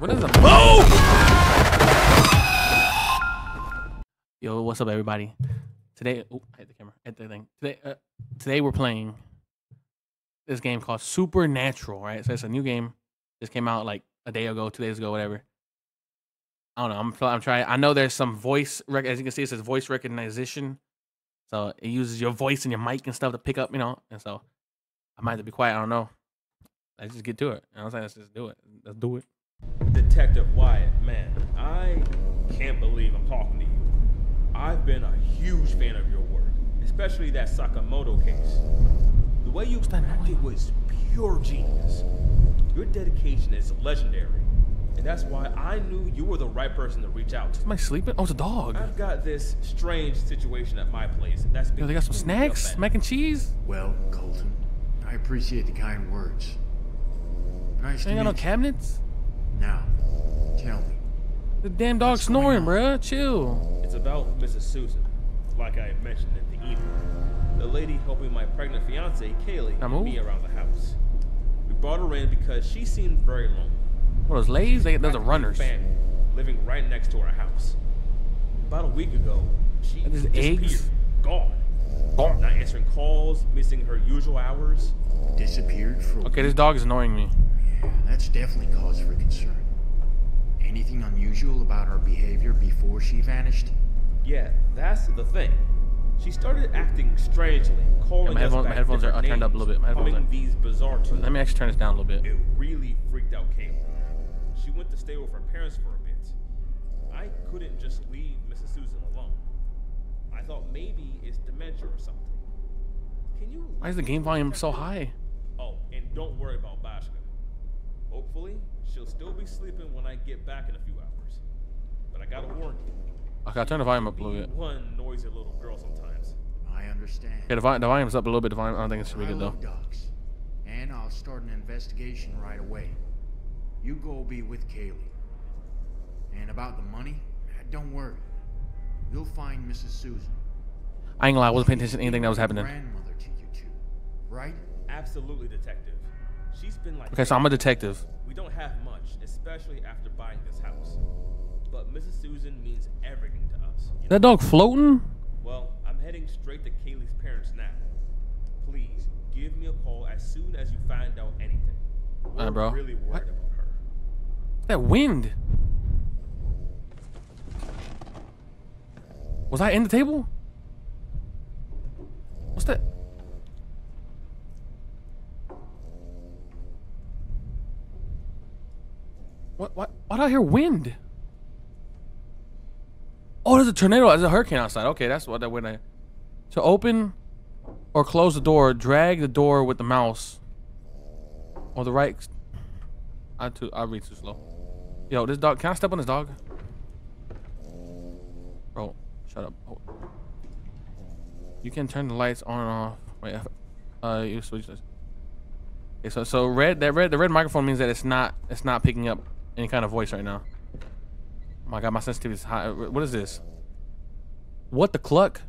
What is a oh? Yo, what's up, everybody? Today, oh, I hit the camera. Hit the thing. Today, uh, today we're playing this game called Supernatural. Right, so it's a new game. This came out like a day ago, two days ago, whatever. I don't know. I'm I'm trying. I know there's some voice. Rec- as you can see, it says voice recognition. So it uses your voice and your mic and stuff to pick up, you know. And so I might have to be quiet. I don't know. Let's just get to it. You know I'm saying? Let's just do it. Let's do it. Detective Wyatt, man, I can't believe I'm talking to you. I've been a huge fan of your work, especially that Sakamoto case. The way you cracked it was pure genius. Your dedication is legendary, and that's why I knew you were the right person to reach out to. Am I sleeping? Oh, it's a dog. I've got this strange situation at my place, and that's Yo, they got some snacks, mac and cheese. Well, Colton, I appreciate the kind words. Nice They to ain't got no you. cabinets. Now, tell me, The damn dog snoring, on? bruh. Chill. It's about Mrs. Susan, like I mentioned in the email. The lady helping my pregnant fiance, Kaylee, Now and me around the house. We brought her in because she seemed very lonely. What those ladies, They, those are Practically runners. Family, living right next to our house. About a week ago, she Are these disappeared. eggs? Gone. Gone. Not answering calls, missing her usual hours. disappeared for Okay, this week? dog is annoying me. Yeah, that's definitely cause for concern. Anything unusual about her behavior before she vanished? Yeah, that's the thing. She started acting strangely, calling my us headphones- back my headphones are- turned up a little bit. My headphones are- these bizarre tunes. Let me actually turn this down a little bit. It really freaked out Kayla. She went to stay with her parents for a bit. I couldn't just leave Mrs. Susan alone. I thought maybe it's dementia or something. Can you? Why is the game volume so high? Oh, and don't worry about Bashka. Hopefully, she'll still be sleeping when I get back in a few hours. But I gotta warn you. Okay, I'll turn the volume up a be little bit. One noisy little girl sometimes. I understand. Yeah, the, volume, the volume's up a little bit. The volume, I don't think it should be good though. love dogs. And I'll start an investigation right away. You go be with Kaylee. And about the money, eh, don't worry. You'll find Mrs. Susan. I ain't gonna lie, I wasn't paying attention to anything that was happening. Grandmother to you two, right? Absolutely, detective. She's been like. Okay, so I'm a detective. We don't have much, especially after buying this house. But Mrs. Susan means everything to us. you know? That dog floating? Well, I'm heading straight to Kaylee's parents now. Please give me a call as soon as you find out anything. We're Alright, bro. really worried What? about her. That wind. Was I in the table? What's that? What? What? Why do I hear wind? Oh, there's a tornado. There's a hurricane outside. Okay, that's what that wind. I... To open or close the door, drag the door with the mouse or the right. I too. I read too slow. Yo, this dog. Can I step on this dog? Bro, shut up. Hold- You can turn the lights on and off. Wait, uh, you switch this. Okay, so so red. That red. The red microphone means that it's not. It's not picking up any kind of voice right now. Oh my god, my sensitivity is high. What is this? What the cluck?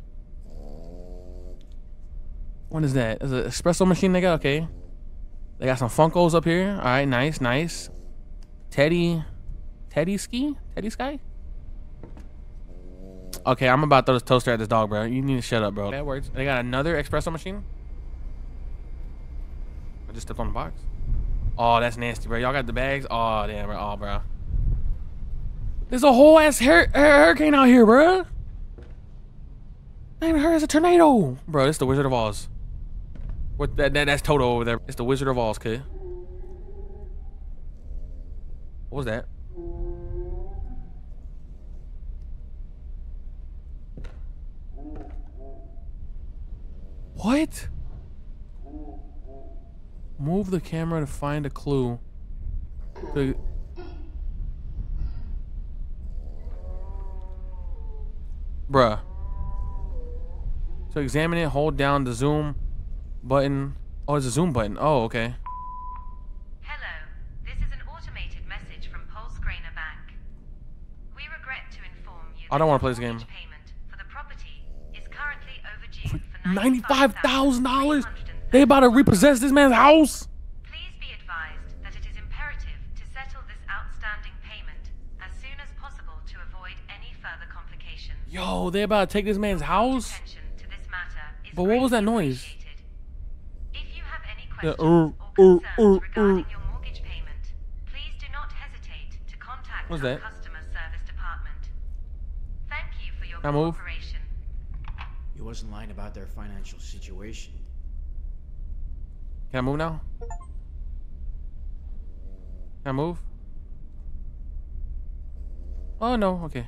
What is that? Is it espresso machine they got? Okay. They got some Funkos up here. All right, nice, nice. Teddy, Teddy ski, Teddy sky. Okay, I'm about to throw this toaster at this dog, bro. You need to shut up, bro. That works. They got another espresso machine. I just stepped on the box. Oh, that's nasty, bro. Y'all got the bags. Oh, damn, bro. Oh, bro. There's a whole ass hur- hur- hurricane out here, bro. Not even hurt. It's a tornado, bro. it's the Wizard of Oz. What that, that that's Toto over there. It's the Wizard of Oz, kid. What was that? What? Move the camera to find a clue. The Bruh. So examine it, hold down the zoom button. Oh, it's a zoom button. Oh, okay. Hello. This is an automated message from Pulse Grainer Bank. We regret to inform you I don't want to play this game. $95,000 they about to repossess this man's house? Please be advised that it is imperative to settle this outstanding payment as soon as possible to avoid any further complications. Yo, they about to take this man's house? This but what was that noise? If you have any questions uh, or uh, concerns uh, uh, regarding your mortgage payment, please do not hesitate to contact that? customer service department. Thank you for your I cooperation. Move. You wasn't lying about their financial situation. Can I move now? Can I move? Oh no, okay.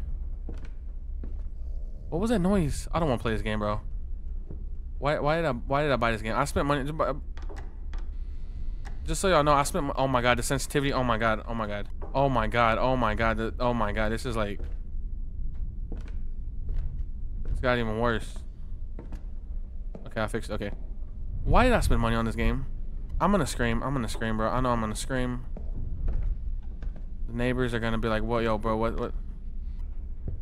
What was that noise? I don't want to play this game, bro. Why? Why did I? Why did I buy this game? I spent money. Just, so y'all know, I spent. Oh my god, the sensitivity. Oh my god. Oh my god. Oh my god. Oh my god. Oh my god. This is like. It's got even worse. Okay, I fixed. Okay. Why did I spend money on this game? I'm gonna scream. I'm gonna scream, bro. I know I'm gonna scream. The neighbors are gonna be like, "What, yo, bro? What, what?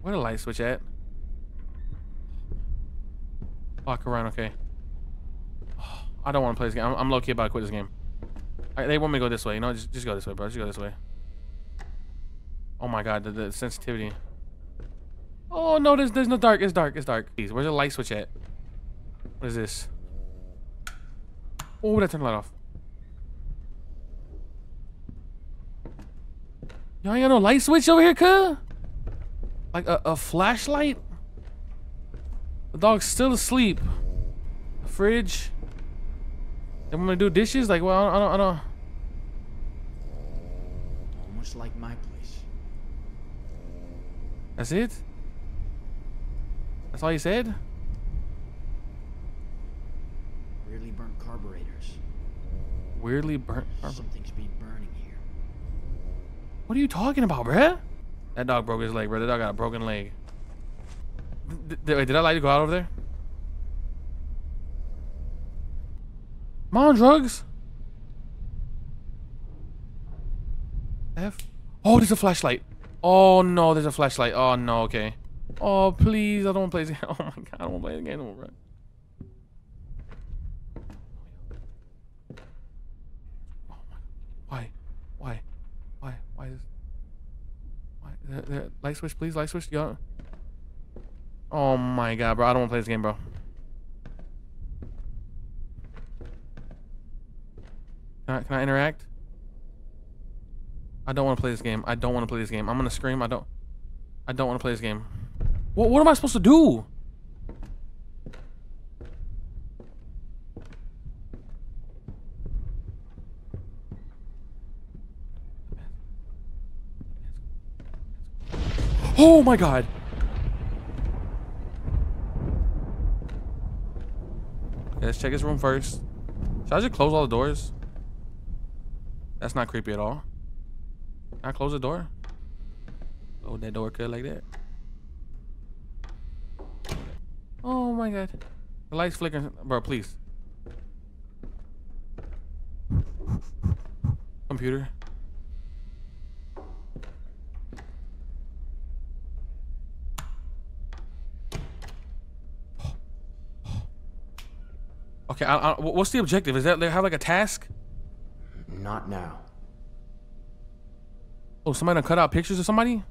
Where the light switch at?" Walk around, okay. I don't want to play this game. I'm, I'm low key about to quit this game. Alright, they want me to go this way. You know, just, just go this way, bro. Just go this way. Oh my god, the, the sensitivity. Oh no, there's there's no dark. It's dark. It's dark. Please, where's the light switch at? What is this? Oh, that turned the light off. Y'all ain't got no light switch over here, cuh? Like a, a flashlight? The dog's still asleep. A fridge. I'm gonna do dishes? Like, well, I don't, I don't, I don't. Almost like my place. That's it? That's all you said? Weirdly burnt carburetors. Weirdly burnt. Something's been burning here. What are you talking about, bruh? That dog broke his leg, bro. That dog got a broken leg. D- wait, did I let to go out over there? Am I on drugs? F. Oh, there's a flashlight. Oh no, there's a flashlight. Oh no, okay. Oh please, I don't want to play this game. Oh my god, I don't want to play this game bro. Oh my. Why? Why? Why? Is? Why? The, the, light switch, please. Light switch. Yo. Oh my god, bro. I don't want to play this game, bro. Can I, can I interact? I don't want to play this game. I don't want to play this game. I'm gonna scream. I don't. I don't want to play this game. What? What am I supposed to do? Oh my god. Let's check his room first. Should I just close all the doors? That's not creepy at all. Can I close the door? Oh, that door cut like that. Oh my god. The light's flickering. Bro, please. Computer. Okay, I, I, what's the objective? Is that they have like a task? Not now. Oh, somebody done cut out pictures of somebody?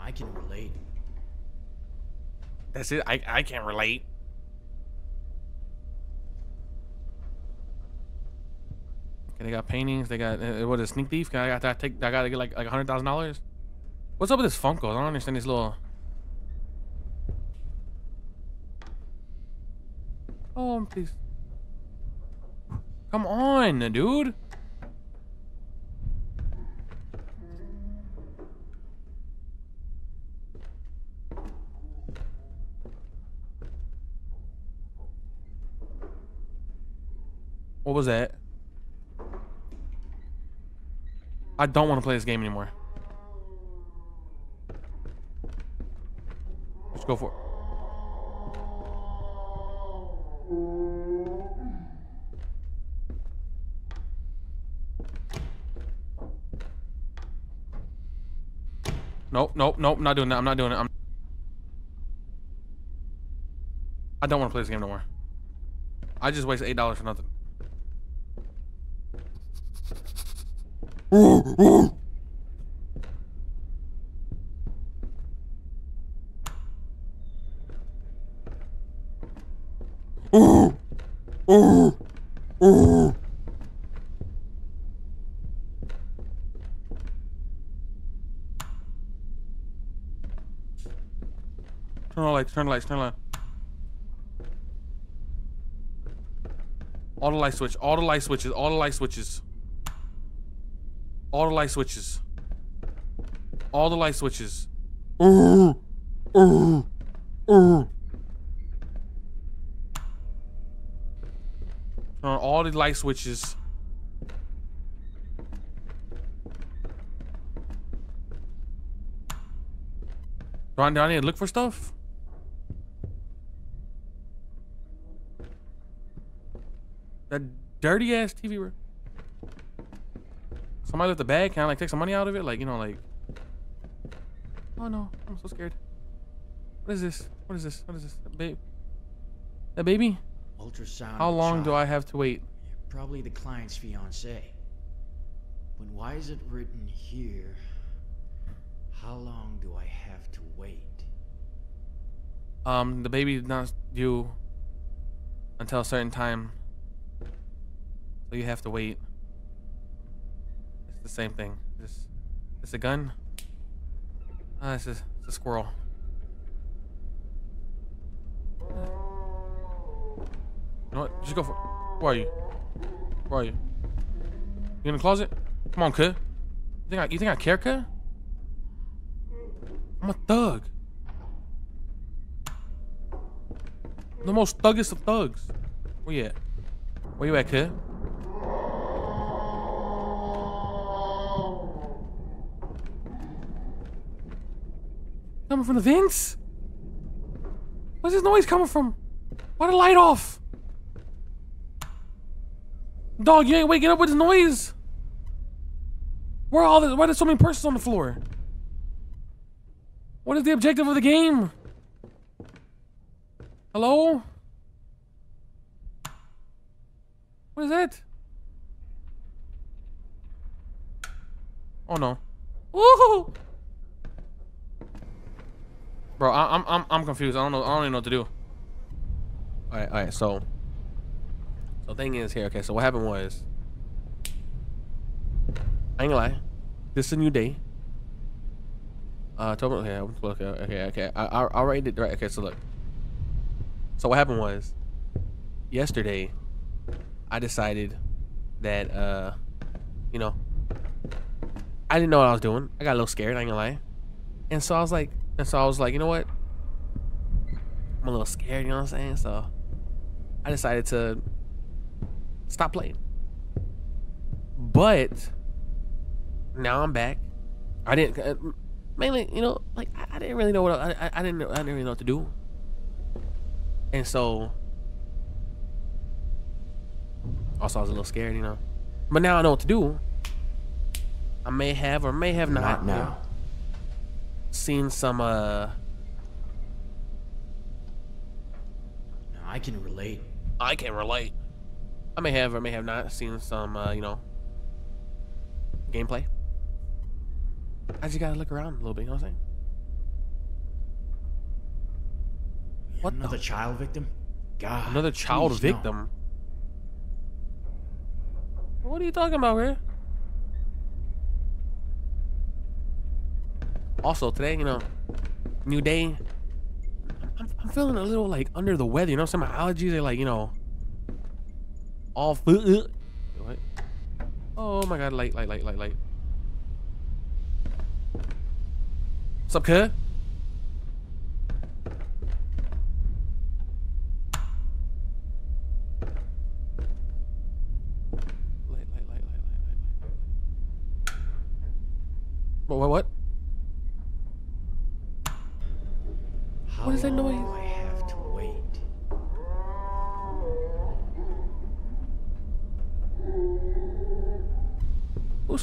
I can relate. That's it. I, I can't relate. Okay, they got paintings. They got uh, what is sneak thief? I got to take. I got to get like like a hundred thousand dollars. What's up with this Funko? I don't understand these little. Oh, please. Come on, dude. What was that? I don't want to play this game anymore. Go for it. Nope, nope, nope, not doing that. I'm not doing it. I'm I don't want to play this game no more. I just wasted eight dollars for nothing. Turn on lights, turn the lights, turn the lights. All the light switch, all the light switches, all the light switches. All the light switches. All the light switches. Turn on all the light switches. Do I, do I need to look for stuff? That dirty ass TV. Somebody left the bag. Can I like take some money out of it? Like you know, like. Oh no, I'm so scared. What is this? What is this? What is this? That babe? That baby? Ultrasound. How long do. I have to wait? Probably the client's fiance. But why is it written here? How long do I have to wait? Um, the baby is not due until a certain time, so you have to wait. It's the same thing. This, it's a gun. Ah, it's a, it's a squirrel. You know what? Just go for. it. Where are you? Where are you? You in the closet? Come on, kid. You think I? You think I care, kid? I'm a thug. The most thuggest of thugs. Where you at? Where you at, kid? Coming from the vents? Where's this noise coming from? Why the light off? Dog, you ain't waking up with this noise. Where are all the, why there's so many persons on the floor? What is the objective of the game? Hello? What is that? Oh no. Woohoo! Bro, I, I'm I'm I'm confused. I don't know. I don't even know what to do. All right, all right. So, so thing is here. Okay, so what happened was, I ain't gonna lie, this is a new day. Uh, told me, okay, okay, okay, okay. I, I already did right. Okay, so look. So what happened was, yesterday, I decided that uh, you know, I didn't know what I was doing. I got a little scared. I ain't gonna lie. And so I was like, and so I was like, you know what? I'm a little scared. You know what I'm saying? So I decided to stop playing. But now I'm back. I didn't uh, mainly, you know, like I, I didn't really know what I, I, I didn't know, I didn't really know what to do. And so also I was a little scared, you know. But now I know what to do. I may have or may have not, Not you know, now. seen some uh Now, I can relate. I can relate. I may have or may have not seen some uh, you know gameplay. I just gotta look around a little bit, you know what I'm saying? What the- Another child victim? God. Another child please, no. victim. What are you talking about, man? Also, today, you know, new day. I'm, I'm feeling a little like under the weather. You know, some of my allergies are like, you know, all food. What? Oh my god, light, light, light, light, light. What's up, kid?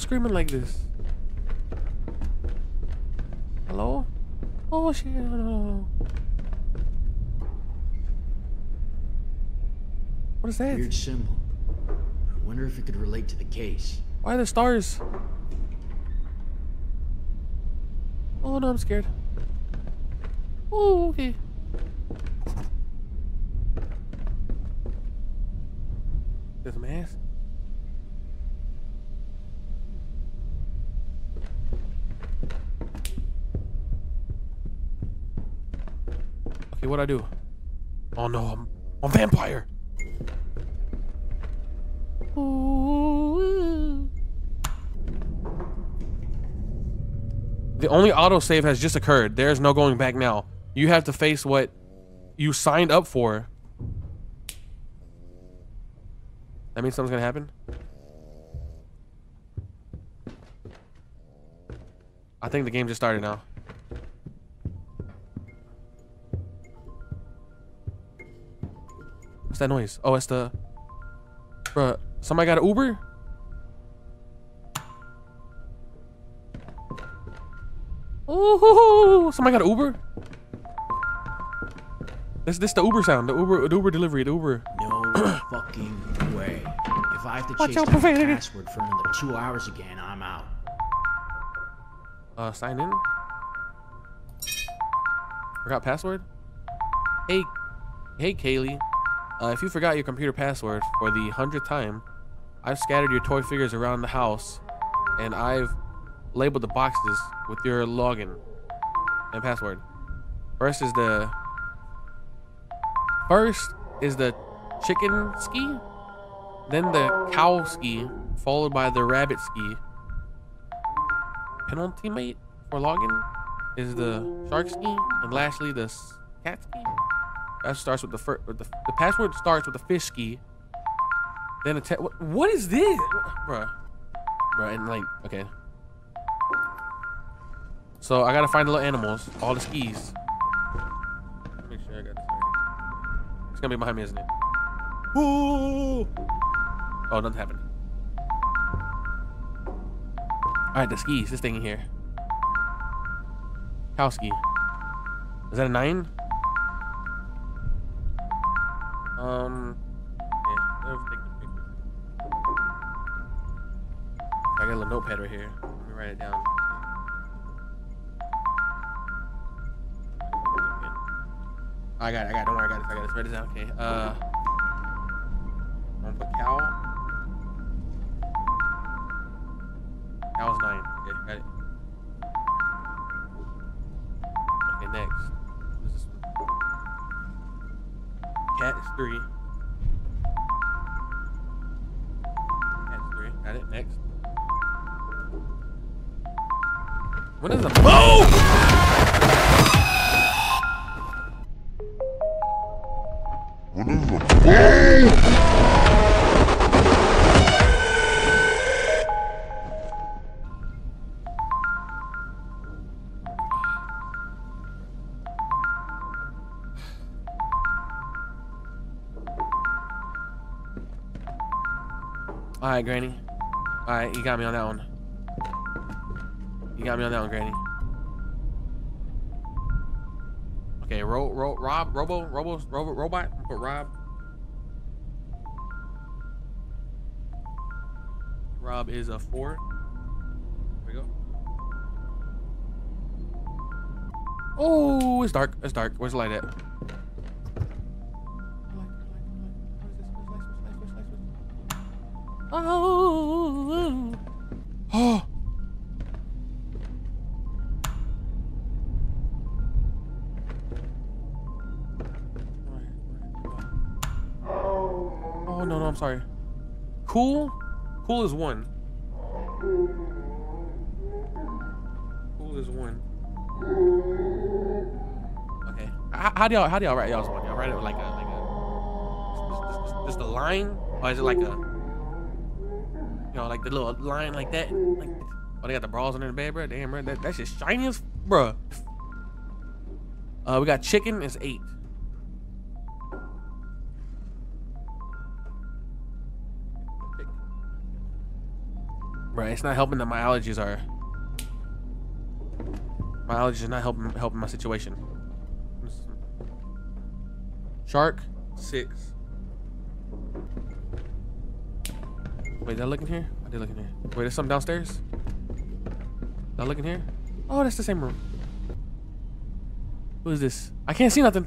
screaming like this? Hello? Oh shit, no, no, no. What is that? Weird symbol. I wonder if it could relate to the case. Why are the stars? Oh no, I'm scared. Oh, okay. There's a mask. Okay, what I do? Oh no, I'm I'm a vampire. Ooh. The only autosave has just occurred. There's no going back now. You have to face what you signed up for. That means something's gonna happen? I think the game just started now. What's that noise? Oh, it's the... Bruh, somebody got an Uber? Ooh, somebody got an Uber? This this the Uber sound, the Uber the Uber delivery, the Uber. No fucking way. If I have to Watch chase out, down the password for another two hours again, I'm out. Uh, sign in. Forgot password. Hey, hey, Kaylee. Uh, if you forgot your computer password for the hundredth time, I've scattered your toy figures around the house, and I've labeled the boxes with your login and password. First is the first is the chicken ski, then the cow ski, followed by the rabbit ski. Penultimate for login is the shark ski, and lastly the cat ski. That starts with the first. The, the password starts with the fish ski. Then a te- what, what is this, bruh? Bruh, and like okay. So I gotta find the little animals, all the skis. Make sure I got this right. It's gonna be behind me, isn't it? Ooh! Oh, nothing happened. All right, the skis. This thing in here. Cow ski. Is that a nine? Um. I got a little notepad right here. Let me write it down. I got it. I got it. Don't worry. I got this. I got this. Write this down. Okay. Uh. All right, Granny. All right, you got me on that one. You got me on that one, Granny. Okay, ro, ro, Rob, Robo, Robo, Robo, Robot. Put Rob. Rob is a four. There we go. Oh, it's dark. It's dark. Where's the light at? Oh no no I'm sorry. Cool, cool is one. Cool is one. Okay. How, do y'all how do y'all write y'all's one? Y'all write it like a like a just, a line or is it like a you know like the little line like that? Like oh they got the bras under the bed, bro. Damn, bro. That that's just shiny as bro. Uh, we got chicken is eight. Right, it's not helping that my allergies are. My allergies are not helping helping my situation. Shark six. Wait, did I look in here? I did look in here. Wait, there's something downstairs. Did I look in here? Oh, that's the same room. Who is this? I can't see nothing.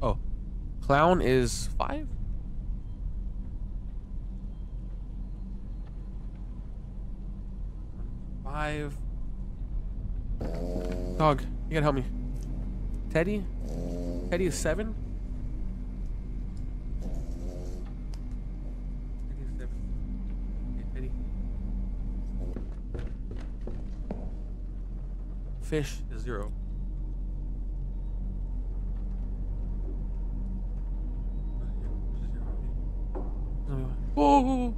Oh. Clown is five? Five. Dog, you gotta help me. Teddy? Teddy is seven? Seven. Teddy. Fish is zero. Whoa.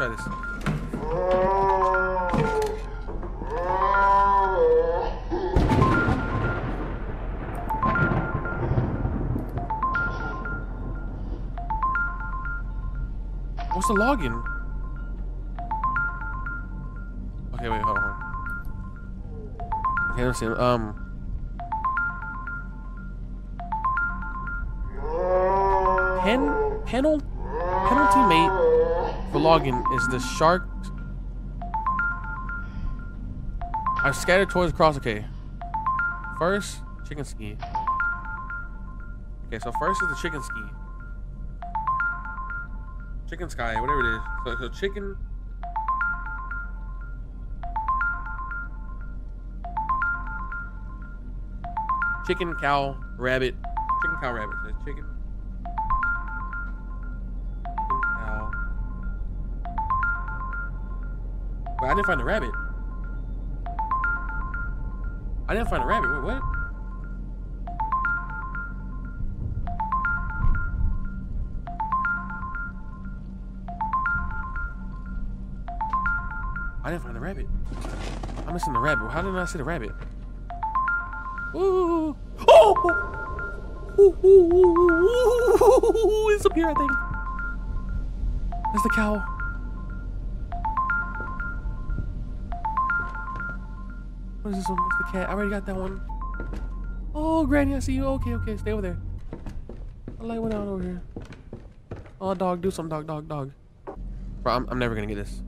Try this. What's the login? Okay, wait, hold on. Okay, let's see. Um. Pen penal penalty mate login is the shark. I've scattered towards across. Okay. First, chicken ski. Okay, so first is the chicken ski. Chicken sky, whatever it is. So, so chicken. Chicken, cow, rabbit. Chicken, cow, rabbit. So. Chicken, I didn't find the rabbit. I didn't find the rabbit. Wait, what? I didn't find the rabbit. I'm missing the rabbit. How did I see the rabbit? Ooh. Oh! Ooh, ooh, ooh, ooh, ooh, It's up here, I think. There's the cow. What is this one? What's the cat? I already got that one. Oh, Granny, I see you. Okay, okay, stay over there. The light went out over here. Oh, dog, do some dog, dog, dog. Bro, I'm, I'm never gonna get this.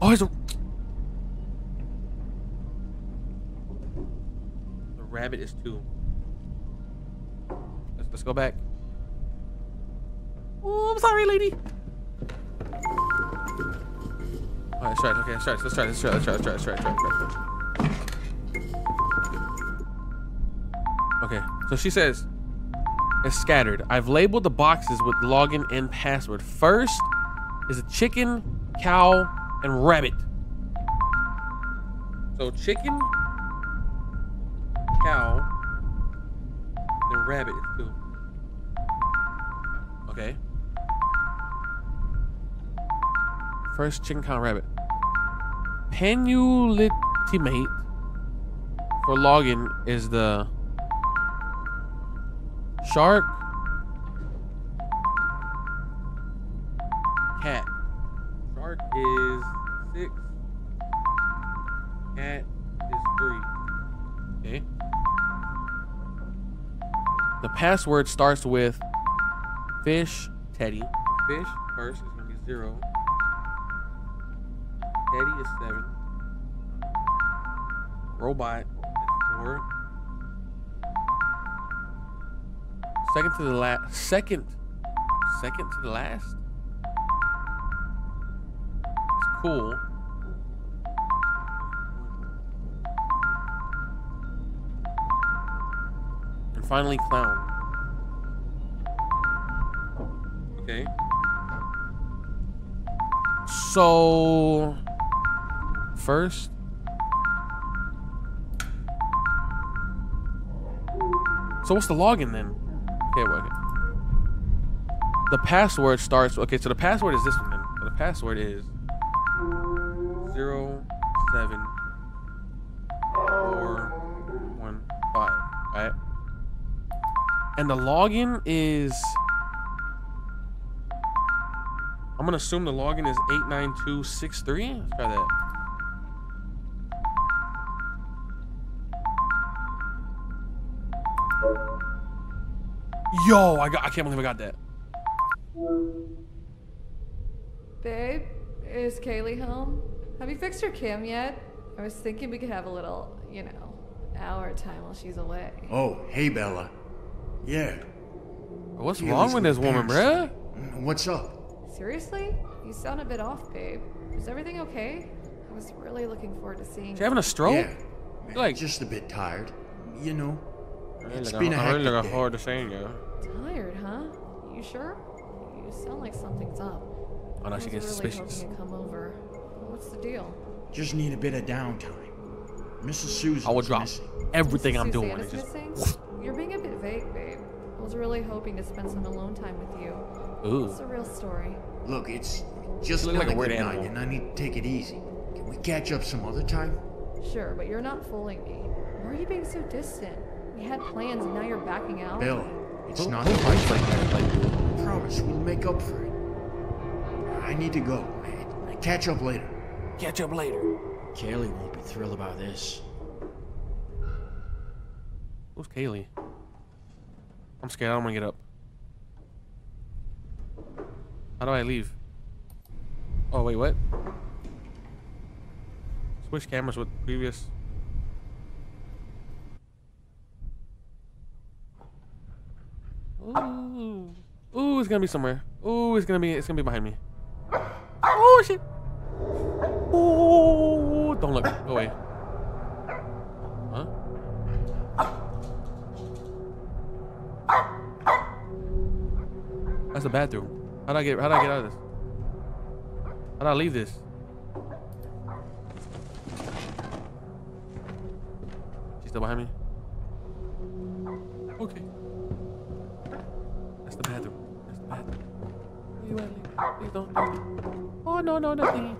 Oh, there's a. The rabbit is two. Let's, let's go back. Oh, I'm sorry, lady. All right, let's try it. Okay, let's try it. Let's try it. Let's try it. Let's try it. Let's try it. Let's try it. Try try. Okay, so she says it's scattered. I've labeled the boxes with login and password. First is a chicken, cow, and rabbit. So chicken, cow, and rabbit two. Okay. First chicken, cow, rabbit. Penultimate for login is the shark, cat. Shark is six. Cat is three. Okay. The password starts with fish, Teddy. Fish first is gonna be zero. Teddy is seven. Robot four. Second to the last. Second. Second to the last. It's cool. And finally, clown. Okay. So, first. So what's the login then? Okay, well, okay. The password starts. Okay, so the password is this one then. So the password is zero seven four one five. Right. And the login is. I'm gonna assume the login is eight nine two six three. Let's try that. Yo, I got. I can't believe I got that. Babe, is Kaylee home? Have you fixed her cam yet? I was thinking we could have a little, you know, hour time while she's away. Oh, hey, Bella. Yeah. What's Kaylee's wrong with with this woman, parents. bruh? Mm, What's up? Seriously? You sound a bit off, babe. Is everything okay? I was really looking forward to seeing She having a stroke? Yeah. Like- just a bit tired. You know. It's Like, been a I'm really hectic looking day. forward to say, you. Tired, huh? You sure? You sound like something's up. Oh no, I she was gets really suspicious. hoping to come over. What's the deal? Just need a bit of downtime. Mrs. Susan. I will drop missing. everything Mrs. I'm doing. Susanna's It's just, missing? You're being a bit vague, babe. I was really hoping to spend some alone time with you. ooh. What's the real story? Look, it's just You like a weird good night, animal. and I need to take it easy. Can we catch up some other time? Sure, but you're not fooling me. Why are you being so distant? We had plans and now you're backing out? Bella, it's not who the fights right like that? Like, I promise we'll make up for it. I need to go. I- Catch up later. catch up later. Kaylee won't be thrilled about this. Who's Kaylee? I'm scared. I don't want to get up. How do I leave? Oh wait, what? Switch cameras with previous. Ooh, ooh, it's gonna be somewhere. Ooh, it's gonna be, it's gonna be behind me. Oh shit! Ooh, don't look. Go away. Huh? That's the bathroom. How'd I get how'd I get out of this? How'd I leave this? She's still behind me? Okay. Please don't. Oh no no nothing.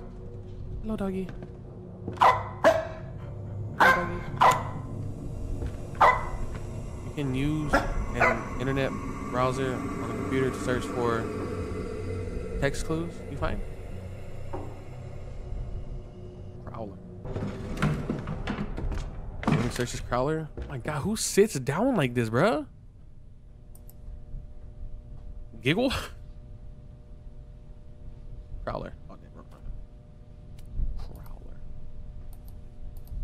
Hello doggy. Hello doggy. You can use an internet browser on the computer to search for text clues you find. Me search this crawler. Oh my god, who sits down like this, bruh? Giggle? Prowler. Oh, never mind. Prowler.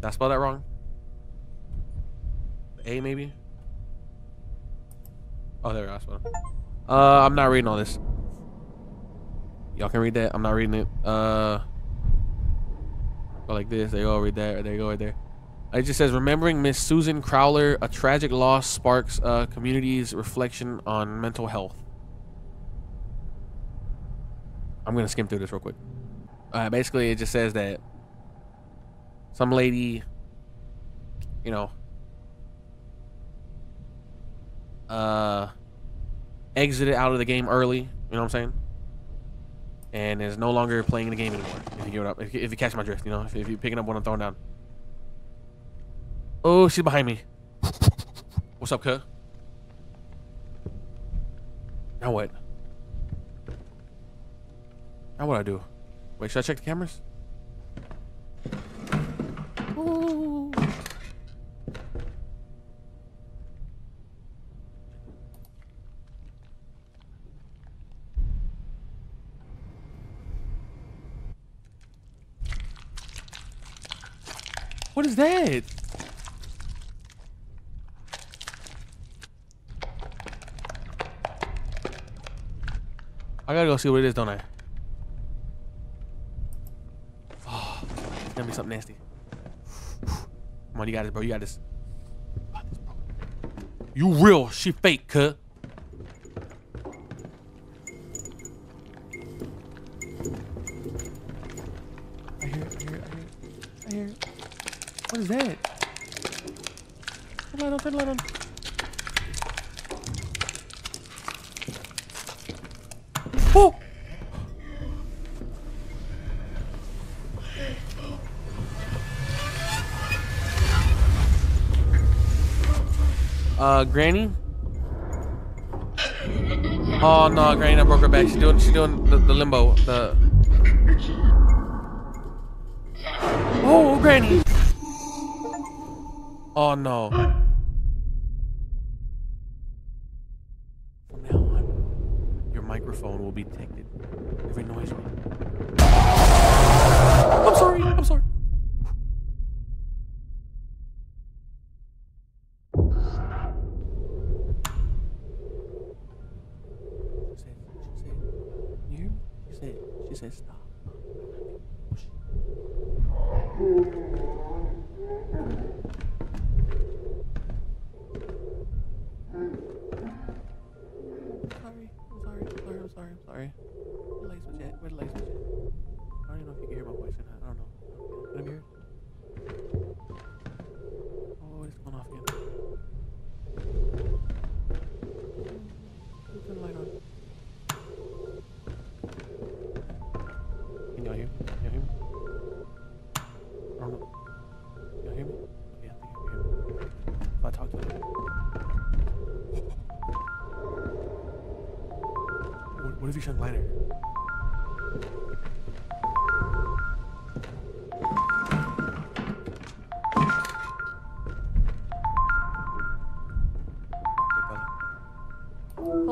Did I spell that wrong? A maybe? Oh, there we go. I spelled it. Uh, I'm not reading all this. Y'all can read that. I'm not reading it. Uh, go like this. There you go. Read that. There you go. Right there. It just says, remembering Miss Susan Crowler, a tragic loss sparks a community's reflection on mental health. I'm gonna skim through this real quick. Uh, basically, it just says that some lady, you know, uh, exited out of the game early. You know what I'm saying? And is no longer playing the game anymore. If you give it up, if if you catch my drift, you know, if, if you're picking up what I'm throwing down. Oh, she's behind me. What's up, cuz? Now what? Now what I do? Wait, should I check the cameras? What is that? I gotta go see what it is, don't I? Oh, it's gonna be something nasty. Come on, you got this, bro. You got this. You real, she fake, cut. I hear it, I hear it, I hear it. What is that? Turn light on, turn light on. Oh! Uh, Granny? Oh no, Granny, I broke her back. She's doing, she's doing the, the limbo. The. Oh, Granny! Oh no. Your microphone will be detected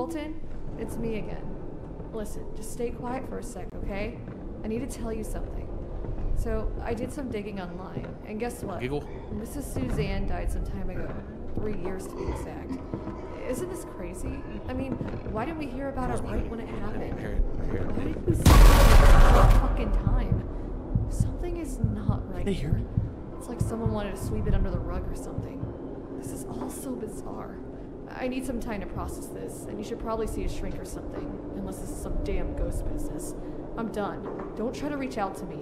Colton, it's me again. Listen, just stay quiet for a sec, okay? I need to tell you something. So, I did some digging online, and guess what? Giggle? Mrs. Suzanne died some time ago. Three years to be exact. Isn't this crazy? I mean, why didn't we hear about it right when it happened? I hear it. I hear it. Why didn't we see it fucking time? Something is not right. They hear it? It's like someone wanted to sweep it under the rug or something. This is all so bizarre. I need some time to process this, and you should probably see a shrink or something, unless this is some damn ghost business. I'm done. Don't try to reach out to me.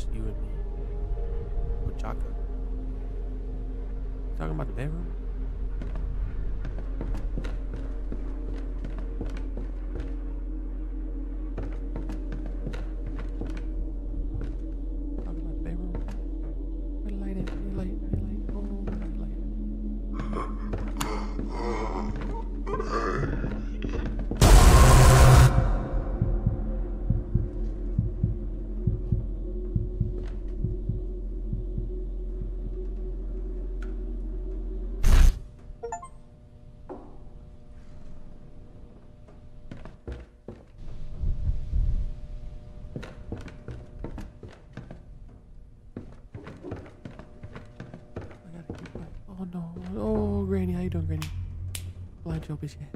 Just you and me. With Chaka. Talking about the bedroom? Blind your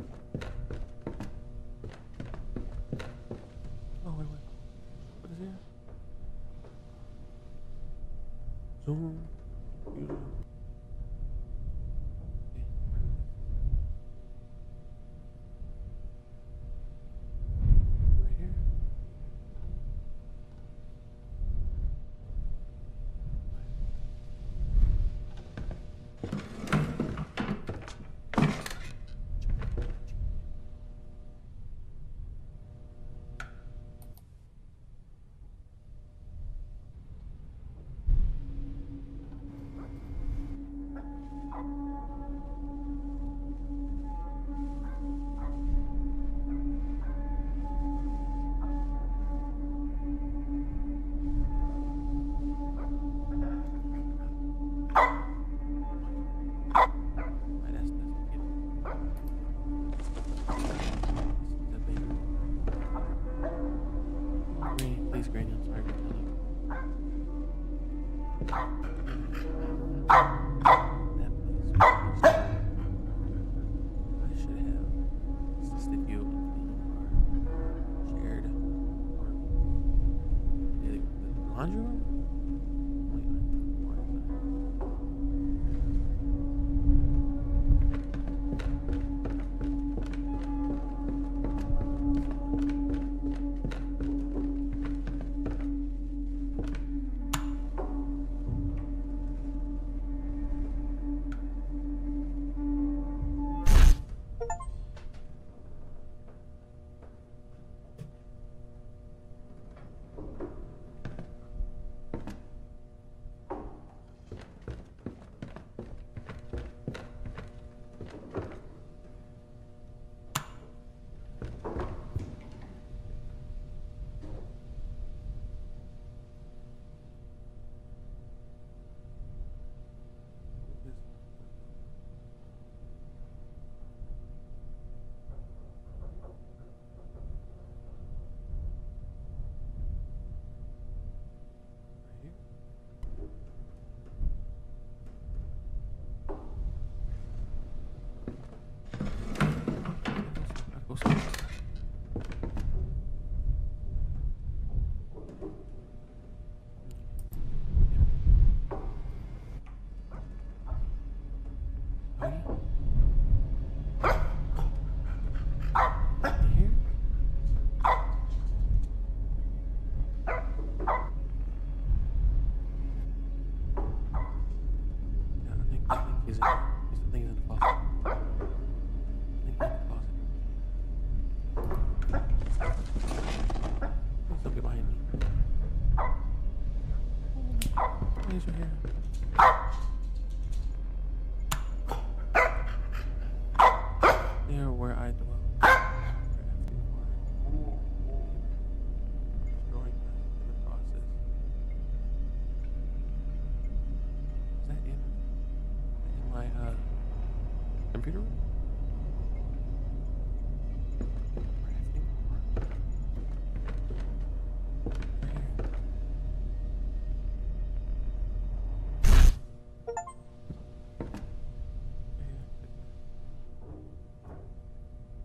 computer room?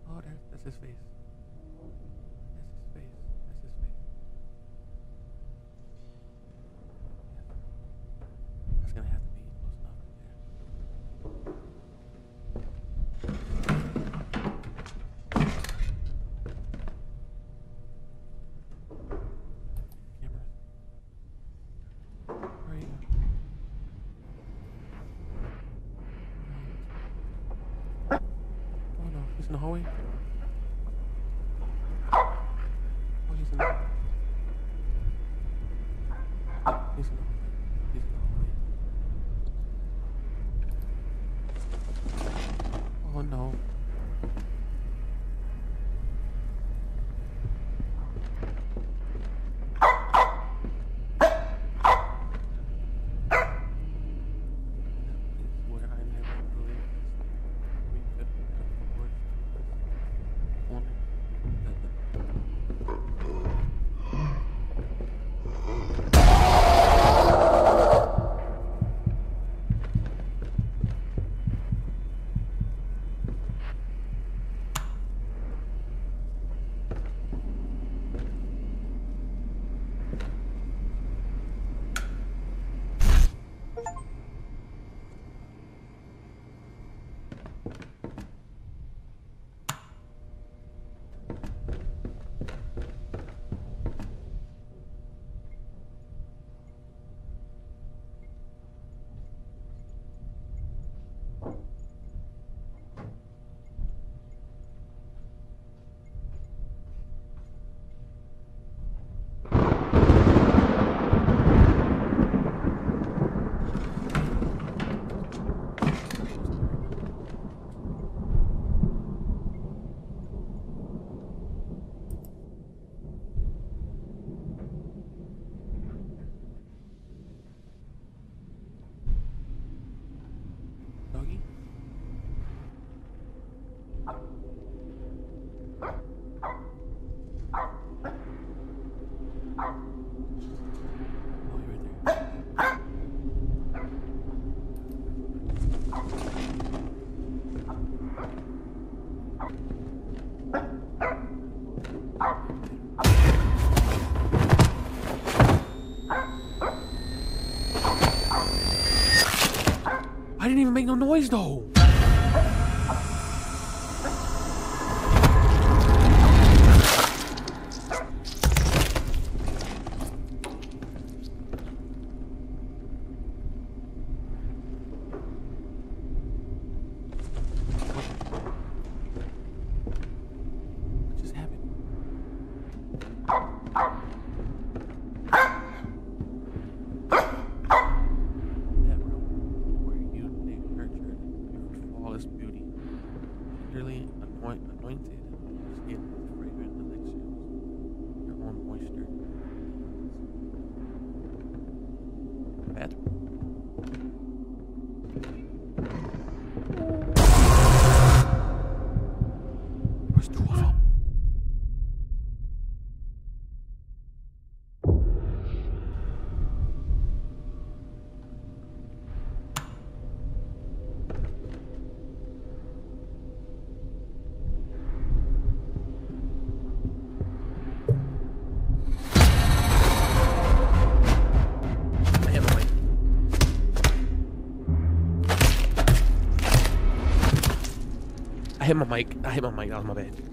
What oh, is face? in the hallway? Oh, he's in the hallway. He's in the hallway. noise though. hit my mic. I hit my mic. That was my bad.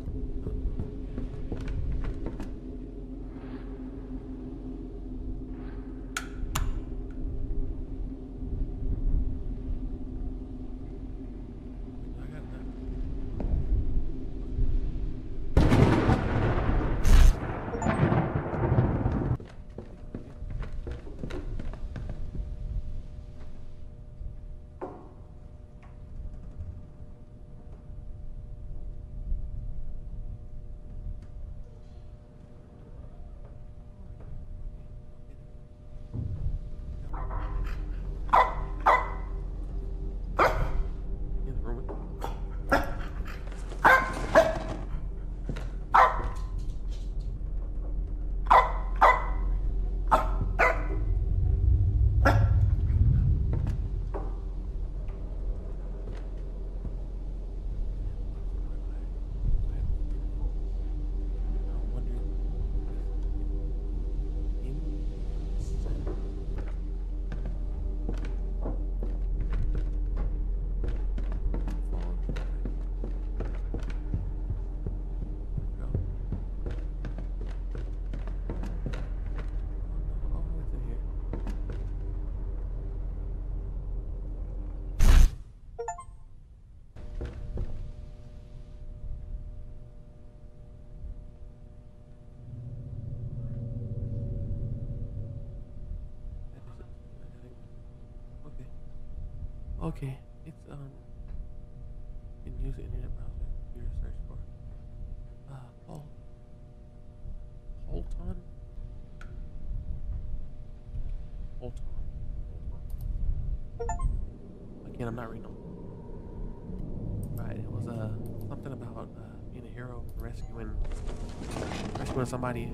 Okay, it's um. You can use the internet browser. Computer search for. Uh, Paul. Holton. Holton. Again, I'm not reading them. Right, it was uh something about uh, being a hero, rescuing, rescuing somebody.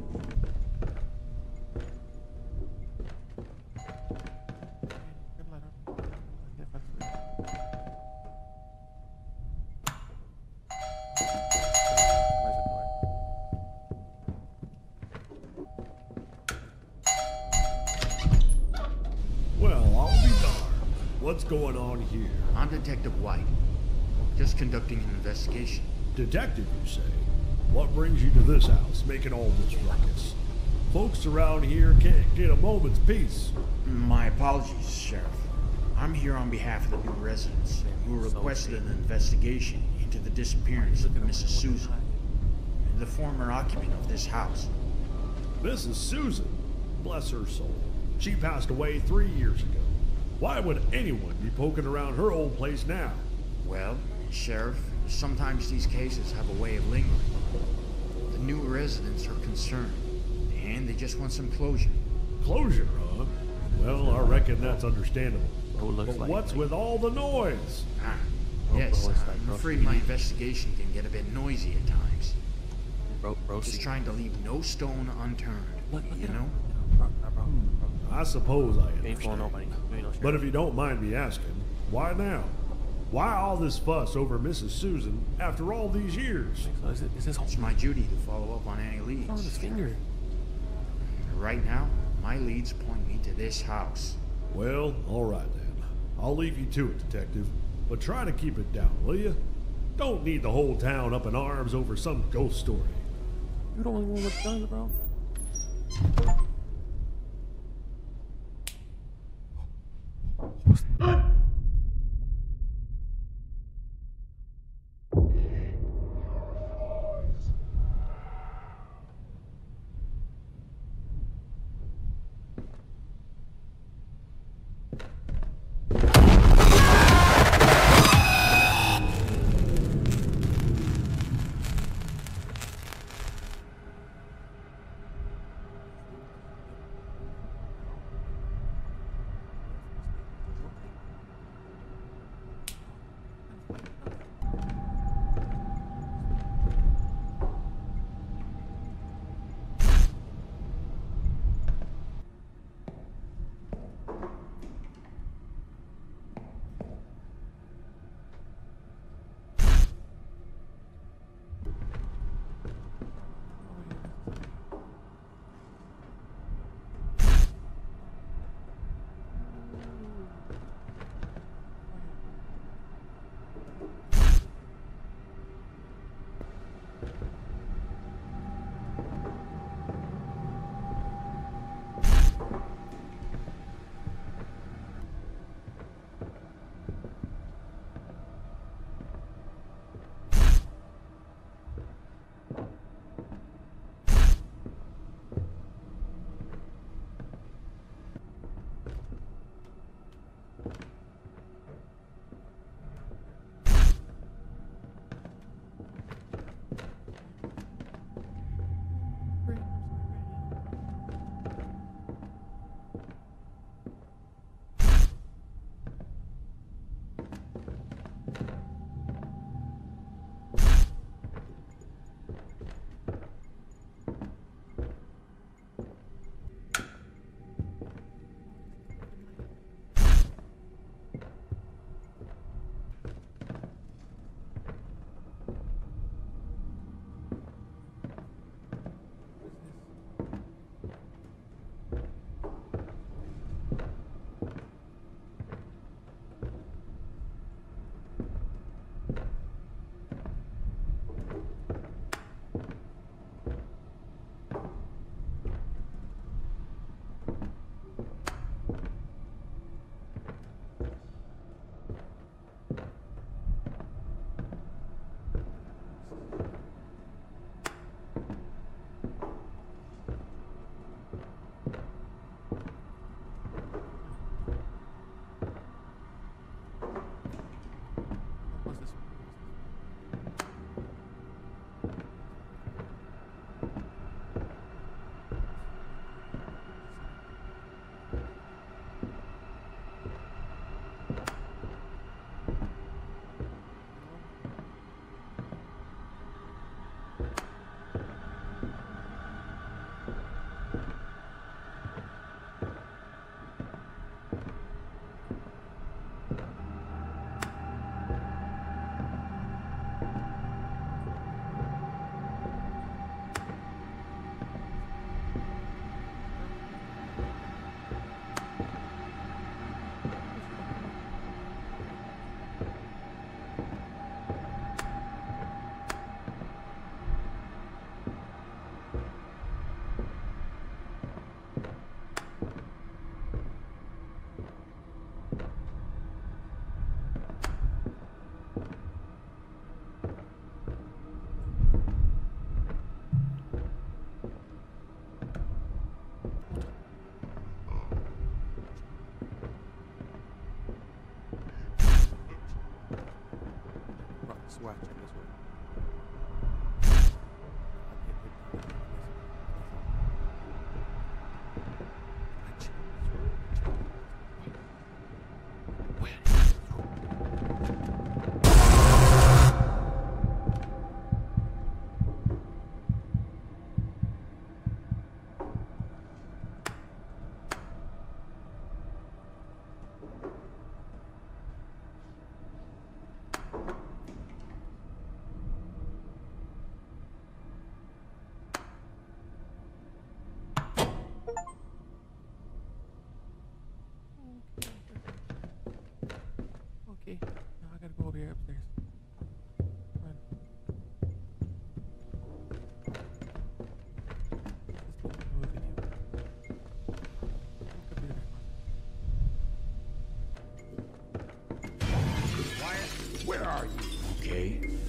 Investigation. Detective, you say? What brings you to this house, making all this ruckus? Folks around here can't get a moment's peace. My apologies, Sheriff. I'm here on behalf of the new residents who requested an investigation into the disappearance of Mrs. Susan, the former occupant of this house. This is Susan. Bless her soul. She passed away three years ago. Why would anyone be poking around her old place now? Well, Sheriff, sometimes these cases have a way of lingering. The new residents are concerned, and they just want some closure. Closure, huh? Well, I reckon that's understandable. Bro looks But like what's like- with all the noise? Ah, Oh, yes, boy, it's I'm Bro afraid my investigation can get a bit noisy at times. Bro, bro, Just trying to leave no stone unturned. Look, look you know? Bro, bro, bro, bro. I suppose I You ain't understand. nobody. You ain't no But if you don't mind me asking, why now? Why all this fuss over Mrs. Susan after all these years? So is, it, is this whole It's my duty to follow up on any leads. on his finger? Right now, my leads point me to this house. Well, all right then. I'll leave you to it, detective. But try to keep it down, will you? Don't need the whole town up in arms over some ghost story. You the only one with guns, bro. Where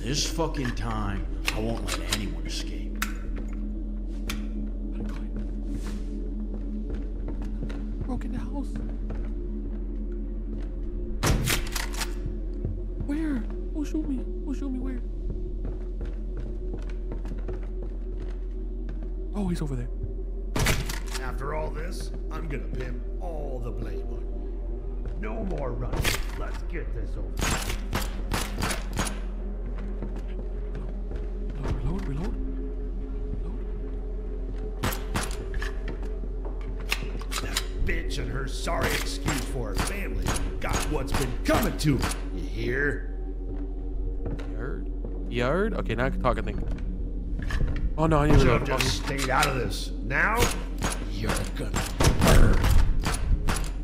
this fucking time, I won't let anyone escape. Broke in the house. Where? Who shoot me? Who shoot me where? Oh, he's over there. After all this, I'm gonna pin all the blame on you. No more running. Let's get this over. Sorry excuse for her family got what's been coming to her. You hear? Yard? Yard? Okay, now I can talk, I think. Oh no, I need to Should reload. have Oh, just stayed out of this. Now, you're gonna burn.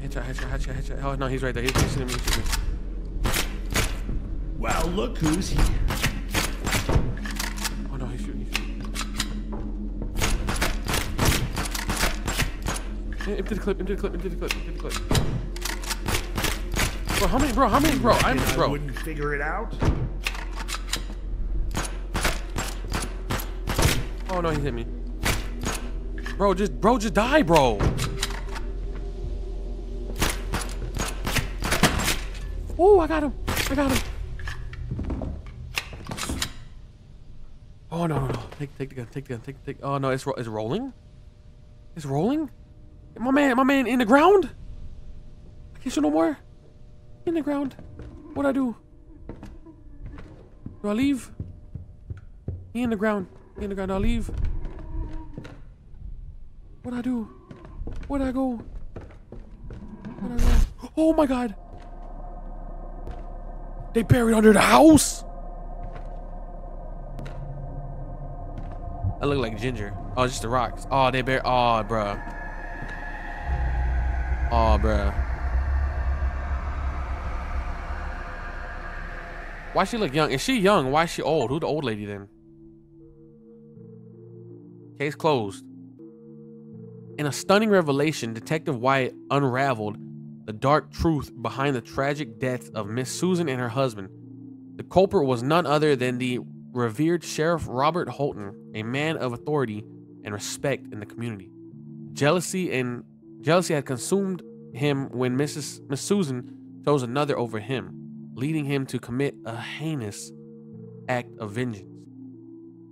headshot, headshot, headshot, headshot. Oh no, he's right there. He's, he's shooting he's shooting me. Well, look who's here. Empty the clip, empty the clip, empty the clip, empty the clip. Bro, how many, bro, how many, bro? I'm, And I bro. wouldn't figure it out. Oh no, he hit me. Bro, just bro, just die, bro. Oh, I got him. I got him. Oh no, no, no. Take take the gun, take the gun, take take oh no, it's ro- it's rolling? It's rolling? My man, my man in the ground? I can't shoot no more. In the ground. What'd I do? Do I leave? He in the ground. He in the ground. I leave. What'd I do? Where'd I go? Where'd I go? Oh my god! They buried under the house! I look like Ginger. Oh, just the rocks. Oh, they buried. Oh, bruh. Oh, bruh. Why she look young? Is she young? Why is she old? Who the old lady then? Case closed. In a stunning revelation, Detective Wyatt unraveled the dark truth behind the tragic deaths of Miss Susan and her husband. The culprit was none other than the revered Sheriff Robert Holton, a man of authority and respect in the community. Jealousy and jealousy had consumed him when Mrs. Miss Susan chose another over him, leading him to commit a heinous act of vengeance.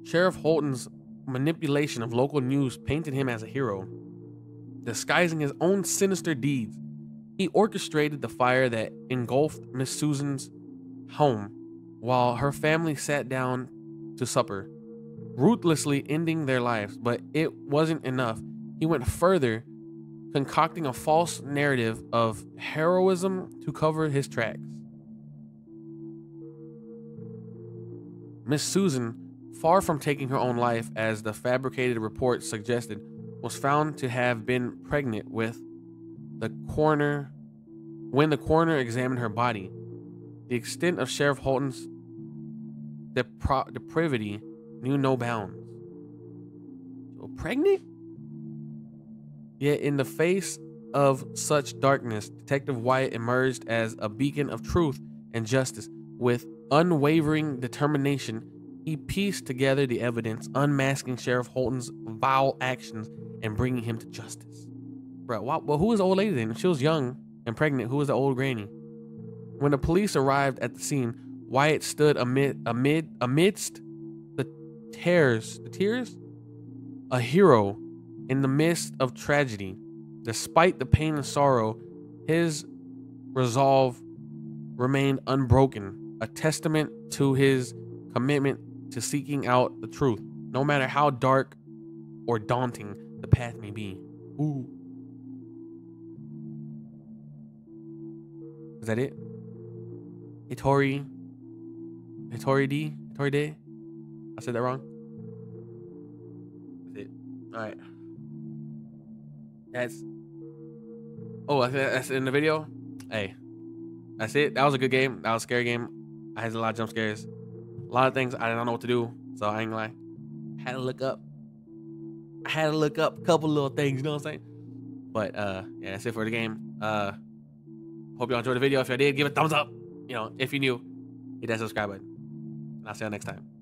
Sheriff Holton's manipulation of local news painted him as a hero, disguising his own sinister deeds. He orchestrated the fire that engulfed Miss Susan's home while her family sat down to supper, ruthlessly ending their lives. But it wasn't enough. He went further, concocting a false narrative of heroism to cover his tracks. Miss Susan, far from taking her own life as the fabricated report suggested, was found to have been pregnant with the coroner when the coroner examined her body. The extent of Sheriff Holton's depro- depravity knew no bounds. So pregnant? Yet, in the face of such darkness, Detective Wyatt emerged as a beacon of truth and justice. With unwavering determination, he pieced together the evidence, unmasking Sheriff Holton's vile actions and bringing him to justice. Bro, why, well, who was the old lady then? She was young and pregnant, who was the old granny? When the police arrived at the scene, Wyatt stood amid amid amidst the tears, the tears, a hero in the midst of tragedy. Despite the pain and sorrow, his resolve remained unbroken, a testament to his commitment to seeking out the truth, no matter how dark or daunting the path may be. Ooh. Is that it? Hitori. Hitori D? Hitori D? I said that wrong? That's it. Alright. That's. Oh, that's in the video. Hey, that's it. That was a good game. That was a scary game. I had a lot of jump scares. A lot of things I didn't know what to do. So I ain't gonna lie. Had to look up. I had to look up a couple little things, you know what I'm saying? But uh yeah, that's it for the game. Uh hope y'all enjoyed the video. If y'all did, give it a thumbs up. You know, if you're new, hit that subscribe button. And I'll see y'all next time.